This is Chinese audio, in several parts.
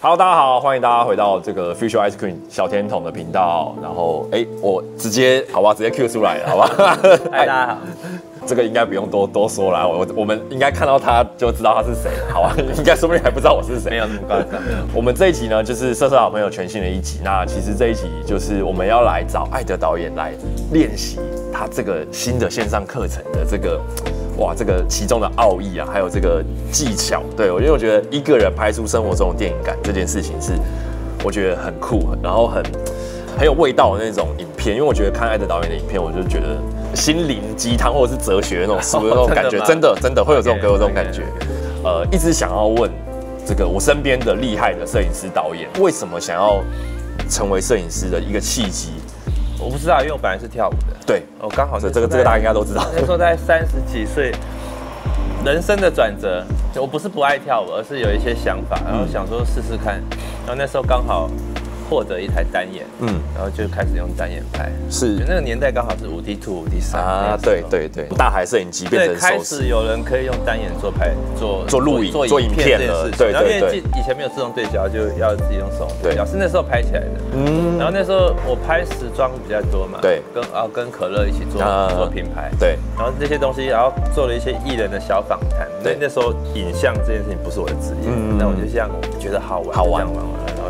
Hello，大家好，欢迎大家回到这个 Future Ice Cream 小甜筒的频道。然后，哎，我直接好吧，直接 Q 出来，好吧？嗨，大家好。这个应该不用多多说了，我我们应该看到他就知道他是谁，好吧？应该说不定还不知道我是谁。没有那么夸张。我们这一集呢，就是色色好朋友全新的一集。那其实这一集就是我们要来找艾德导演来练习他这个新的线上课程的这个。哇，这个其中的奥义啊，还有这个技巧，对我因为我觉得一个人拍出生活中的电影感这件事情是，我觉得很酷，然后很很有味道的那种影片。因为我觉得看艾德导演的影片，我就觉得心灵鸡汤或者是哲学那种书的那种感觉，真的真的会有这种给我这种感觉。呃，一直想要问这个我身边的厉害的摄影师导演，为什么想要成为摄影师的一个契机？我不知道，因为我本来是跳舞的。对，我刚好是这个，这个大家应该都知道。那时候在三十几岁，人生的转折，我不是不爱跳舞，而是有一些想法，然后想说试试看，然后那时候刚好。获得一台单眼，嗯，然后就开始用单眼拍，是。那个年代刚好是五 D two 五 D 三啊，对对对，大海摄影机变成开始有人可以用单眼做拍做做录影做影片了，对然后因为以前没有自动对焦，就要自己用手对。焦，是那时候拍起来的，嗯，然后那时候我拍时装比较多嘛，对，跟啊跟可乐一起做做品牌，对，然后这些东西，然后做了一些艺人的小访谈，对，那时候影像这件事情不是我的职业，嗯，那我就这样觉得好玩，好玩，玩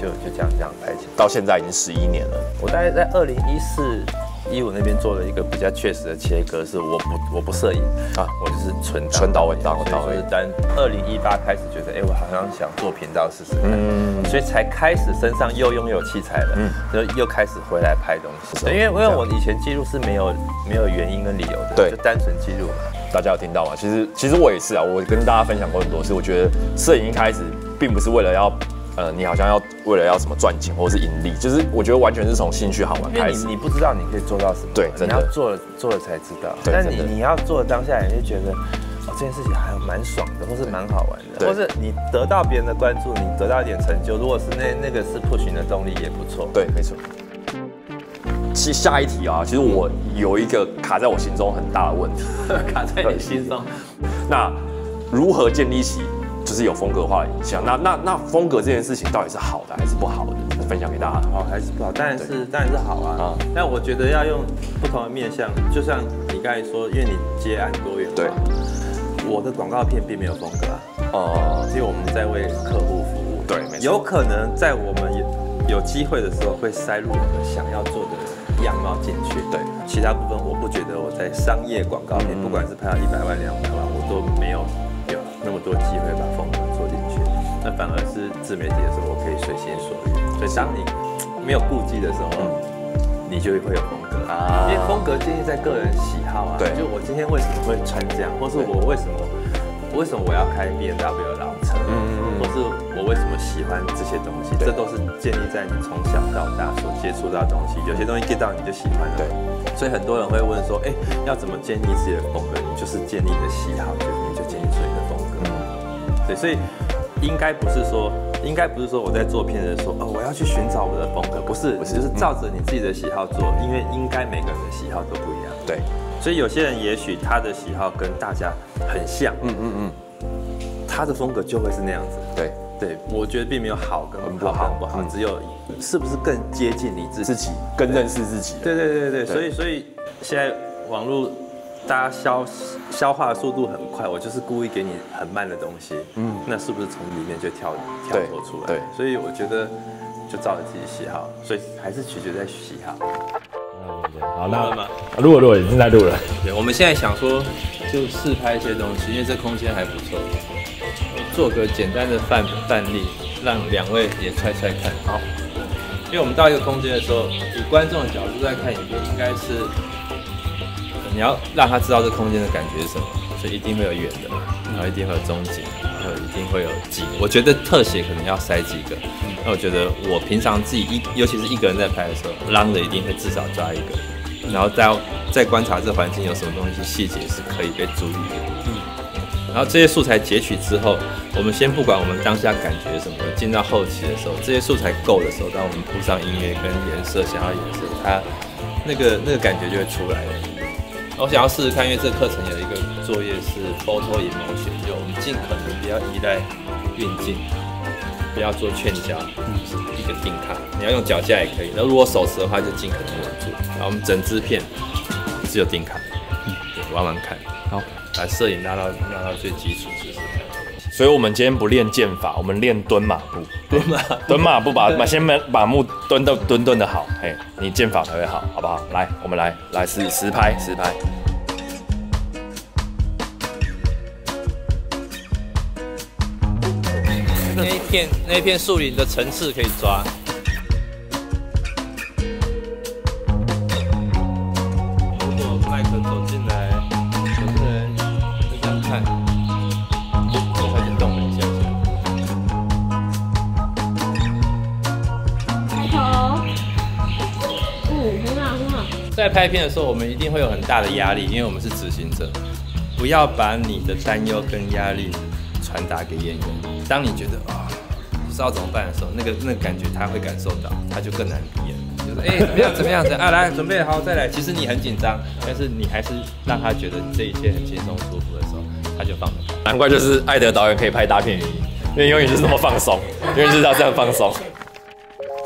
就就这样这样拍起来，到现在已经。十一年了，我大概在二零一四一五那边做了一个比较确实的切割，是我不我不摄影啊，我就是纯纯导文导文导文。但二零一八开始觉得，哎，我好像想做频道试试看，嗯所以才开始身上又拥有器材了，嗯，就又开始回来拍东西。因为因为我以前记录是没有没有原因跟理由的，对，就单纯记录嘛。大家有听到吗？其实其实我也是啊，我跟大家分享过很多次，我觉得摄影一开始并不是为了要。呃，你好像要为了要什么赚钱或者是盈利，就是我觉得完全是从兴趣好玩开始。你你不知道你可以做到什么，对，你要做了做了才知道。但你你要做的当下，你就觉得哦这件事情还蛮爽的，或是蛮好玩的，或是你得到别人的关注，你得到一点成就，如果是那那个是 push 的动力也不错。对，没错。其下一题啊，其实我有一个卡在我心中很大的问题，卡在你心中。那如何建立起？就是有风格化的影响，那那那风格这件事情到底是好的还是不好的？分享给大家，好还是不好？当然是当然是好啊。啊但我觉得要用不同的面向，就像你刚才说，因为你接案多元，对，我的广告片并没有风格啊。哦，因为我们在为客户服务，对，有可能在我们有有机会的时候会塞入我们想要做的样貌进去，对。其他部分我不觉得我在商业广告片，不管是拍到一百万两百万，我都没有。那么多机会把风格做进去，那反而是自媒体的时候，我可以随心所欲。所以当你没有顾忌的时候，你就会有风格啊。因为风格建立在个人喜好啊。对。就我今天为什么会穿这样，或是我为什么为什么我要开 B N W 的老车，嗯或是我为什么喜欢这些东西，这都是建立在你从小到大所接触到的东西。有些东西 get 到你就喜欢了。对。所以很多人会问说，哎，要怎么建立自己的风格？你就是建立你的喜好，对，所以应该不是说，应该不是说我在做片的时候，哦，我要去寻找我的风格，不是，不是，就是照着你自己的喜好做，因为应该每个人的喜好都不一样。对，所以有些人也许他的喜好跟大家很像，嗯嗯嗯，他的风格就会是那样子。对，对，我觉得并没有好跟不好，不好，只有是不是更接近你自己，更认识自己。对对对对，所以所以现在网络。大家消消化的速度很快，我就是故意给你很慢的东西，嗯，那是不是从里面就跳跳脱出来？对，所以我觉得就照着自己喜好，所以还是取决在喜好。好，那录了录了，已经在录了。对，我们现在想说就试拍一些东西，因为这空间还不错，做个简单的范范例，让两位也猜猜看。好，因为我们到一个空间的时候，以观众的角度在看影片，应该是。你要让他知道这空间的感觉是什么，所以一定会有远的，然后一定会有中景，然后一定会有近。我觉得特写可能要塞几个。那我觉得我平常自己一，尤其是一个人在拍的时候，long 的一定会至少抓一个，然后再再观察这环境有什么东西细节是可以被注意的。嗯，然后这些素材截取之后，我们先不管我们当下感觉什么，进到后期的时候，这些素材够的时候，当我们铺上音乐跟颜色，想要颜色，它那个那个感觉就会出来了。我想要试试看，因为这个课程有一个作业是 photo emotion，就我们尽可能不要依赖运镜，不要做劝焦，一个定卡，你要用脚架也可以。那如果手持的话，就尽可能稳住。然后我们整支片只有定卡，对，慢慢看。好，把摄影拉到拉到最基础试试看。所以我们今天不练剑法，我们练蹲马步。蹲马蹲马步把把先把把木蹲到蹲蹲的好，嘿，你剑法才会好，好不好？来，我们来来试实拍实拍。那一片那一片树林的层次可以抓。在拍片的时候，我们一定会有很大的压力，因为我们是执行者。不要把你的担忧跟压力传达给演员。当你觉得啊、不知道怎么办的时候，那个那个感觉他会感受到，他就更难演。就是哎、怎么样怎么样怎样啊，来准备好再来。其实你很紧张，但是你还是让他觉得这一切很轻松舒服的时候，他就放得开。难怪就是艾德导演可以拍大片原因，因为永远就是这么放松，永远就是要这样放松。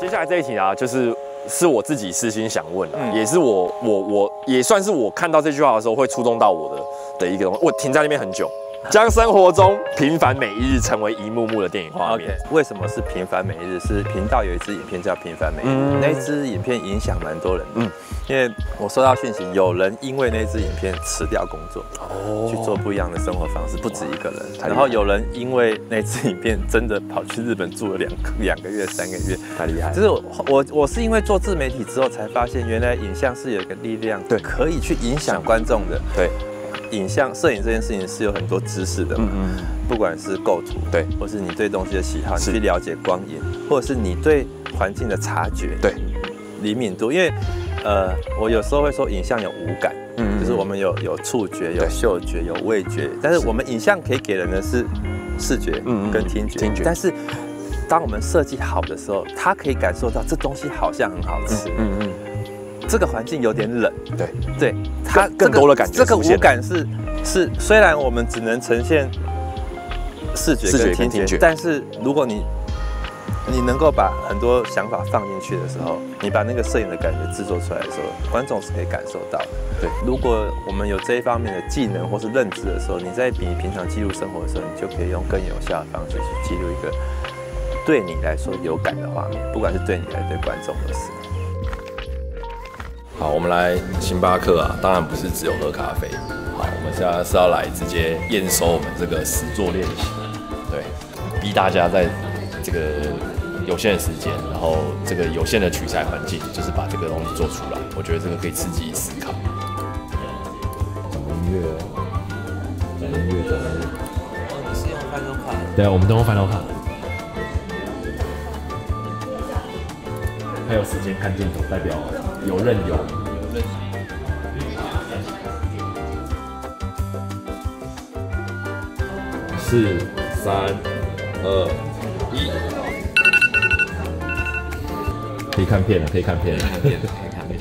接下来这一题啊，就是是我自己私心想问的，也是我我我也算是我看到这句话的时候会触动到我的的一个东西，我停在那边很久，将生活中平凡每一日成为一幕幕的电影画面。为什么是平凡每一日？是频道有一支影片叫《平凡每一日》，嗯那一支影片影响蛮多人的。嗯嗯，因为我收到讯息，有人因为那支影片辞掉工作，哦去做不一样的生活方式，不止一个人。然后有人因为那支影片真的跑去日本住了两个两个月、三个月。太厉害了，就是我我我是因为做自媒体之后才发现，原来影像是有一个力量，对可以去影响观众的。对，影像摄影这件事情是有很多知识的嘛。嗯嗯，不管是构图，对，或是你对东西的喜好，你去了解光影，或者是你对环境的察觉，对，灵敏度。因为，呃，我有时候会说影像有五感，嗯就是我们有有触觉、有嗅觉、有味觉，但是我们影像可以给人的是视觉嗯嗯跟听觉，听觉。但是当我们设计好的时候，他可以感受到这东西好像很好吃，嗯嗯，这个环境有点冷，对，对，它更更多的感觉这个出现五感是是，虽然我们只能呈现视觉视觉跟听觉，跟听觉但是如果你你能够把很多想法放进去的时候，你把那个摄影的感觉制作出来的时候，观众是可以感受到的。对，如果我们有这一方面的技能或是认知的时候，你在比平常记录生活的时候，你就可以用更有效的方式去记录一个对你来说有感的画面，不管是对你还是对观众都是。好，我们来星巴克啊，当然不是只有喝咖啡。好，我们现在是要来直接验收我们这个实作练习，对，逼大家在这个有限的时间，然后这个有限的取材环境，就是把这个东西做出来。我觉得这个可以刺激思考。找音乐，找音乐，找音乐。你是用翻斗卡？对，我们都用翻斗卡。还有时间看镜头，代表游刃有余。四、三、二、一，可以看片了，可以看片了。可以看片。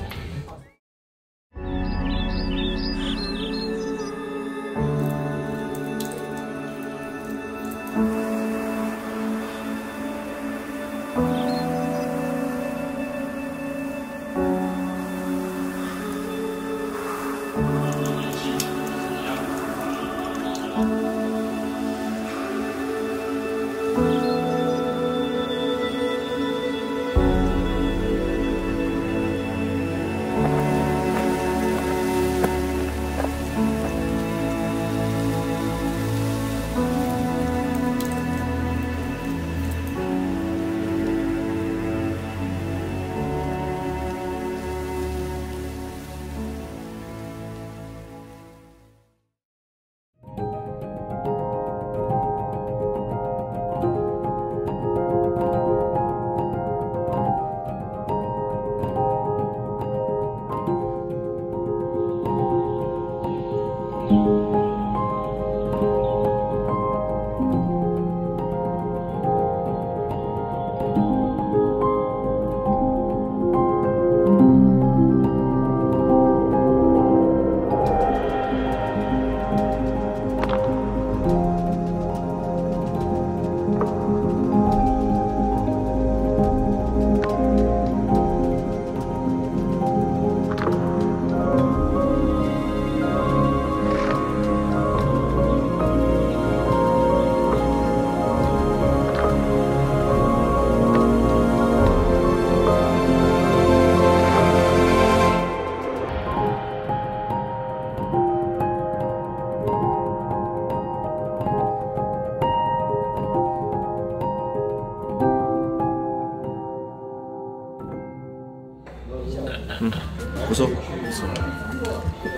不错，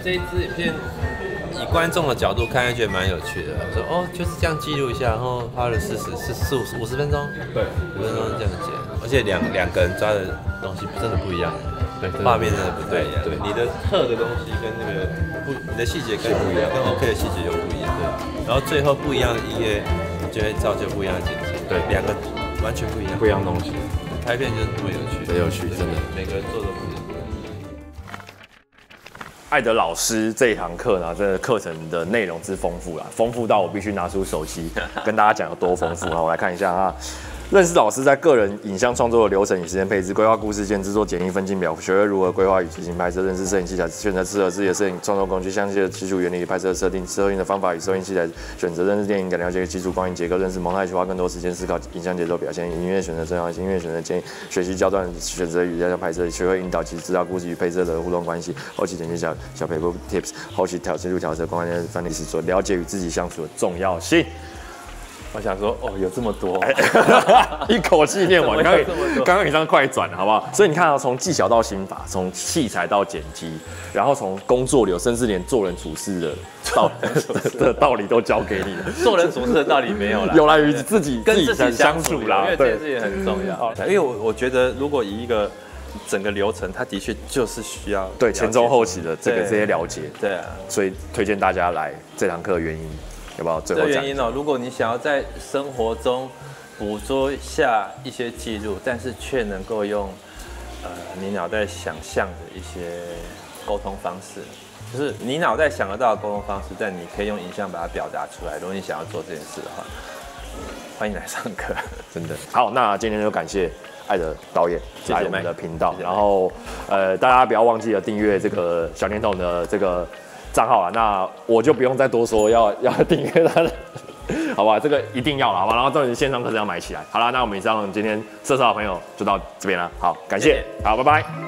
这一支影片以观众的角度看，觉得蛮有趣的。说哦，就是这样记录一下，然后花了四十、四四五十五十分钟，对，五分钟这样剪，而且两两个人抓的东西真的不一样，对画面真的不对一样。对你的特的东西跟那个不，你的细节跟不一样，跟 OK 的细节又不一样。对，然后最后不一样的音乐，就会造就不一样的剪辑。对两个完全不一样，不一样东西。拍片就是这么有趣，很有趣，真的。每个人做的不一样。艾德老师这一堂课呢，这课程的内容之丰富啦，丰富到我必须拿出手机跟大家讲有多丰富啊！我来看一下啊。认识老师在个人影像创作的流程与时间配置，规划故事线，制作简易分镜表，学会如何规划与执行拍摄，认识摄影器材，选择适合自己的摄影创作工具，详细的基础原理与拍摄设定，摄影的方法与收音器材选择，认识电影感，了解基础光影结构，认识蒙太奇，花更多时间思考影像节奏表现，音乐选择重要性，音乐选择建议，学习焦段选择与大家拍摄，学会引导及知道故事与配色的互动关系，后期剪辑小小 paper tips，后期调记录调色，关键翻译制作，了解与自己相处的重要性。我想说，哦，有这么多，一口气念完，刚刚刚刚你这样快转，好不好？所以你看啊，从技巧到心法，从器材到剪辑，然后从工作流，甚至连做人处事的道 的道理都教给你了，做人处事的道理没有啦，有来于自己跟自己相相处啦处因为，这对件事情很重要。因为我我觉得，如果以一个整个流程，它的确就是需要对前中后期的这个这些了解，对啊，所以推荐大家来这堂课的原因，要不要最后讲这原？因哦，如果你想要在生活中捕捉下一些记录，但是却能够用呃你脑袋想象的一些沟通方式，就是你脑袋想得到的沟通方式，但你可以用影像把它表达出来。如果你想要做这件事的话，欢迎来上课。真的好，那今天就感谢爱的导演谢来我们的频道然后呃，大家不要忘记了订阅这个小年筒的这个账号了。那我就不用再多说，要要订阅他的，好吧？这个一定要了，好吧？然后重点是线上课程要买起来。好了，那我们以上今天社社好朋友就到这边了，好，感谢好，拜拜。